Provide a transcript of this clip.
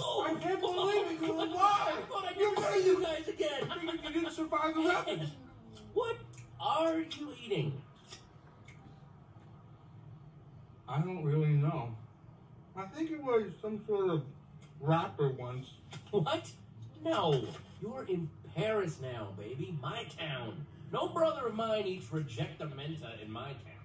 Oh, I can't oh, believe you alive! I thought I never you guys again! Figured you didn't survive the rapids! What are you eating? I don't really know. I think it was some sort of wrapper once. What? No. You're in Paris now, baby. My town. No brother of mine eats rejectamenta in my town.